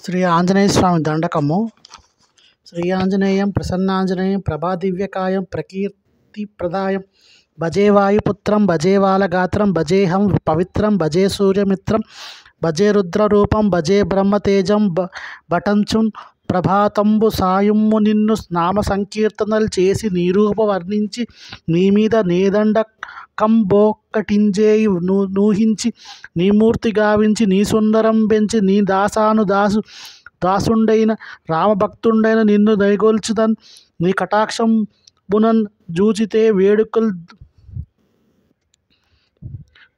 శ్రీ ఆంజనేయ స్వామి దండకము శ్రీ ఆంజనేయం ప్రసన్నాంజనేయం ప్రభాదివ్యకాయం ప్రకీర్తిప్రదాయం భజే వాయుపుత్రం భజే బాలగాత్రం భజేహం పవిత్రం భజే సూర్యమిత్రం భజే రుద్రరూపం భజే బ్రహ్మతేజం బ బటంచున్ ప్రభాతంబు సాయుమ్ము నిన్ను నామ సంకీర్తనలు చేసి నీరూప వర్ణించి నీ మీద నేదండ కంబోక్కటింజేయి నూహించి నీ మూర్తి గావించి నీ సుందరం పెంచి నీ దాసాను దాసు దాసుండైన రామభక్తుండైన నిన్ను దయగొల్చుదన్. నీ కటాక్షం బునన్ జూచితే వేడుకలు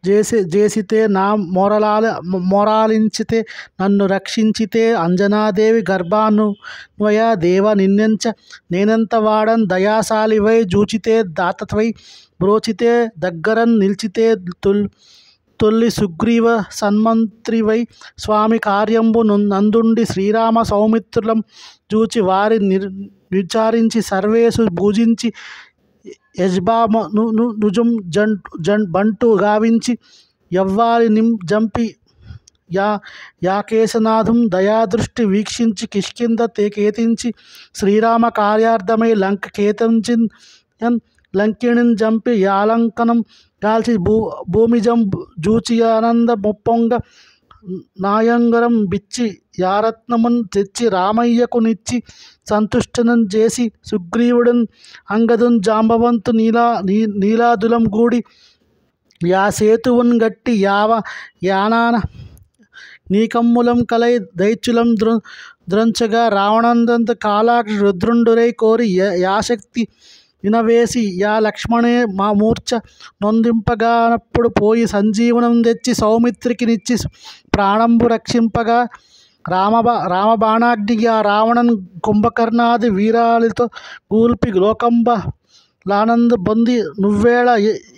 చేసి చేసితే నా మొరలాల మొరాలించితే నన్ను రక్షించితే అంజనాదేవి గర్భాన్వయ దేవ నిన్నెంచ నేనెంత వాడన్ దయాశాలివై జూచితే దాతత్వై బ్రోచితే దగ్గరన్ నిలిచితే తొల్ తొల్లి సుగ్రీవ సన్మంత్రివై స్వామి కార్యంబు నందుండి శ్రీరామ సౌమిత్రులం చూచి వారి నిర్ విచారించి సర్వేసు పూజించి యజ్బామ ను నుజం జం జం బంటు గావించి యవ్వాలి నిం జంపి యా యాకేశనాథం దయాదృష్టి వీక్షించి కిష్కింద తే కేతించి శ్రీరామ కార్యార్థమై లంక కేతించిన్ యన్ లంకిణిని జంపి యాలంకనం కాల్చి భూ భూమిజం జూచి ఆనంద ముప్పొంగ నాయంగరం బిచ్చి యారత్నమున్ తెచ్చి రామయ్యకునిచ్చి సంతుష్టనం చేసి సుగ్రీవుడన్ అంగదున్ జాంబవంతు నీలా నీ నీలాదులం గూడి యా సేతువున్ గట్టి యావ యానాన నీకమ్ములం కలై దైత్యులం దృ ద్రంచగా రావణందంత కాలా రుద్రుండురై కోరి యాశక్తి వినవేసి యా లక్ష్మణే మా మూర్ఛ నొందింపగానప్పుడు పోయి సంజీవనం తెచ్చి సౌమిత్రికి నిచ్చి ప్రాణంబు రక్షింపగా. రామబా రామబాణాగ్నికి ఆ రావణన్ కుంభకర్ణాది వీరాలితో గూల్పి లోకంబ లానంద బొంది నువ్వేళ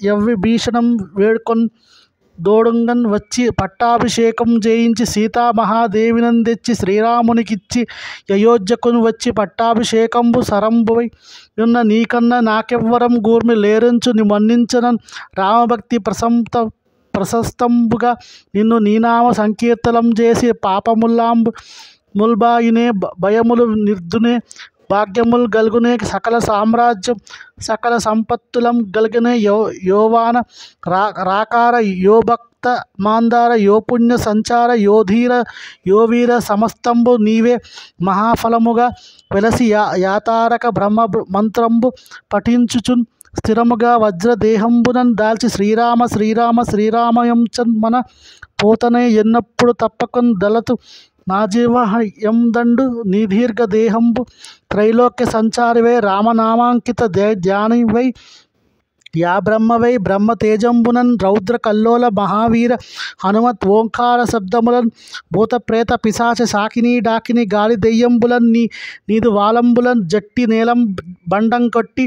ఎవ్వి భీషణం వేడుకొన్ దోడుంగన్ వచ్చి పట్టాభిషేకం చేయించి సీతామహాదేవినందెచ్చి శ్రీరామునికిచ్చి అయోధ్యకును వచ్చి పట్టాభిషేకంబు సరంబువై ఉన్న నీకన్నా నాకెవ్వరం గూర్మి లేరంచు ని మన్నించనన్ రామభక్తి ప్రశంత ప్రశస్తంబుగా నిన్ను నీనామ సంకీర్తనం చేసి పాపముల్లాంబు ముల్బాయినే భయములు నిర్దునే భాగ్యములు గలుగునే సకల సామ్రాజ్యం సకల సంపత్తులం గలిగిన యో యోవాన రా రాకార యోభక్త మాందార యోపుణ్య సంచార యోధీర యోవీర సమస్తంబు నీవే మహాఫలముగా వెలసి యా యాతారక బ్రహ్మ మంత్రంబు పఠించుచున్ స్థిరముగా వజ్రదేహంబునన్ దాల్చి శ్రీరామ శ్రీరామ శ్రీరామయంచన్ మన పోతనే ఎన్నప్పుడు తప్పకొని దళతు నా జీవ ఎందండు నీ దీర్ఘ దేహంబు త్రైలోక్య సంచారివై రామనామాంకిత ధ్యానివై యా బ్రహ్మవై బ్రహ్మ తేజంబునన్ రౌద్ర కల్లోల మహావీర హనుమత్ ఓంకార శబ్దములన్ భూత ప్రేత పిశాచ సాకిని డాకిని గాలి దెయ్యంబులన్ నీ నీదు వాలంబులన్ జట్టి నేలం బండం కొట్టి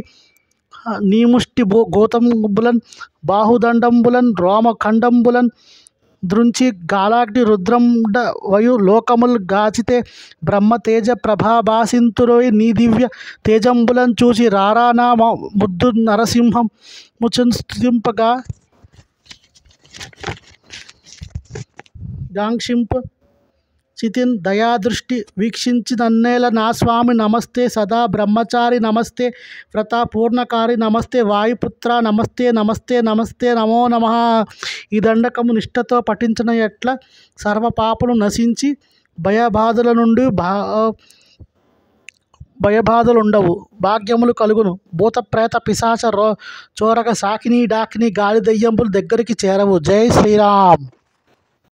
నీముష్టి భూ గోతంబులన్ బాహుదండంబులన్ రోమఖండంబులన్ దృంచి గాలాగ్ని రుద్రండ వయు లోకముల్ గాచితే బ్రహ్మ తేజ ప్రభాభాసింతురోయ్ నీ దివ్య తేజంబులను చూసి రారానా ముద్దు నరసింహం ముచున్ స్థుతింపగా. గాంక్షింప చితిన్ దయాదృష్టి వీక్షించి నన్నేల నా స్వామి నమస్తే సదా బ్రహ్మచారి నమస్తే వ్రతపూర్ణకారి నమస్తే వాయుపుత్ర నమస్తే నమస్తే నమస్తే నమో నమ. ఈ దండకము నిష్ఠతో పఠించిన ఎట్ల సర్వ పాపలు నశించి భయబాధల నుండి భా భయబాధలు ఉండవు భాగ్యములు కలుగును. భూత ప్రేత పిశాచ రో చోరక సాకిని డాకిని గాలి దయ్యంపులు దగ్గరికి చేరవు. జై శ్రీరామ్.